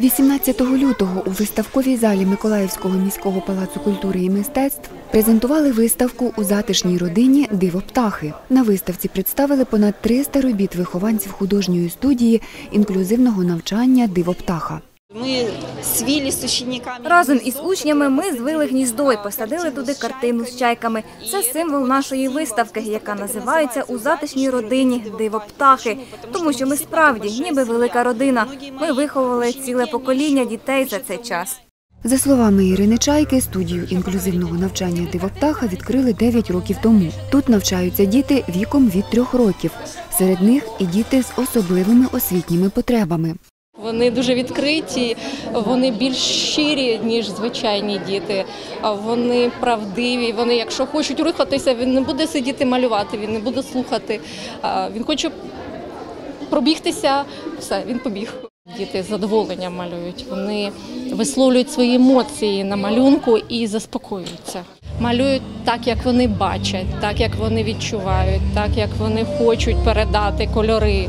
18 лютого у виставковій залі Миколаївського міського палацу культури і мистецтв презентували виставку у затишній родині Диво птахи. На виставці представили понад 300 робіт вихованців художньої студії інклюзивного навчання Диво птаха. Мы свили с учениками. Разом із учнями ми звили гніздо і посадили туди картину з чайками. Це символ нашої виставки, яка називається у затишній родині Диво птахи. Тому що ми справді ніби велика родина. Ми виховували ціле покоління дітей за цей час. За словами Ірини Чайки, студію інклюзивного навчання Диво птаха відкрили 9 років тому. Тут навчаються діти віком від трьох років. Серед них і діти з особливими освітніми потребами. Вони дуже відкриті, вони більш щирі, ніж звичайні діти. Вони правдиві. Вони, якщо хочуть рухатися, він не буде сидіти малювати, він не буде слухати. Він хоче пробігтися, все, він побіг. Діти з задоволенням малюють. Вони висловлюють свої емоції на малюнку і заспокоюються. Малюють так, як вони бачать, так як вони відчувають, так як вони хочуть передати кольори.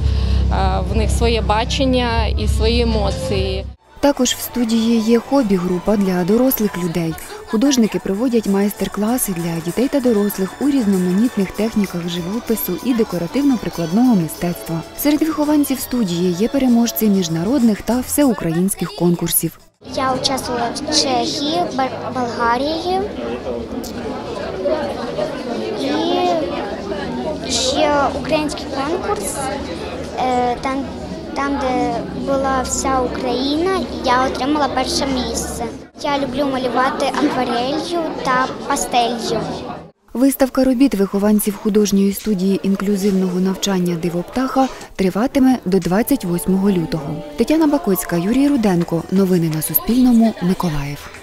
А В них своє бачення і свої емоції. Також в студії є хобі-група для дорослих людей. Художники проводять майстер-класи для дітей та дорослих у різноманітних техніках живопису і декоративно-прикладного мистецтва. Серед вихованців студії є переможці міжнародних та всеукраїнських конкурсів. Я участвовала в Бол- Болгарії і ще український конкурс, е, там, там, де була вся Україна, я отримала перше місце. Я люблю малювати акварелью та пастелью. Виставка робіт вихованців художньої студії інклюзивного навчання Диво птаха триватиме до 28 лютого. Тетяна Бакоцька, Юрій Руденко. Новини на Суспільному. Миколаїв.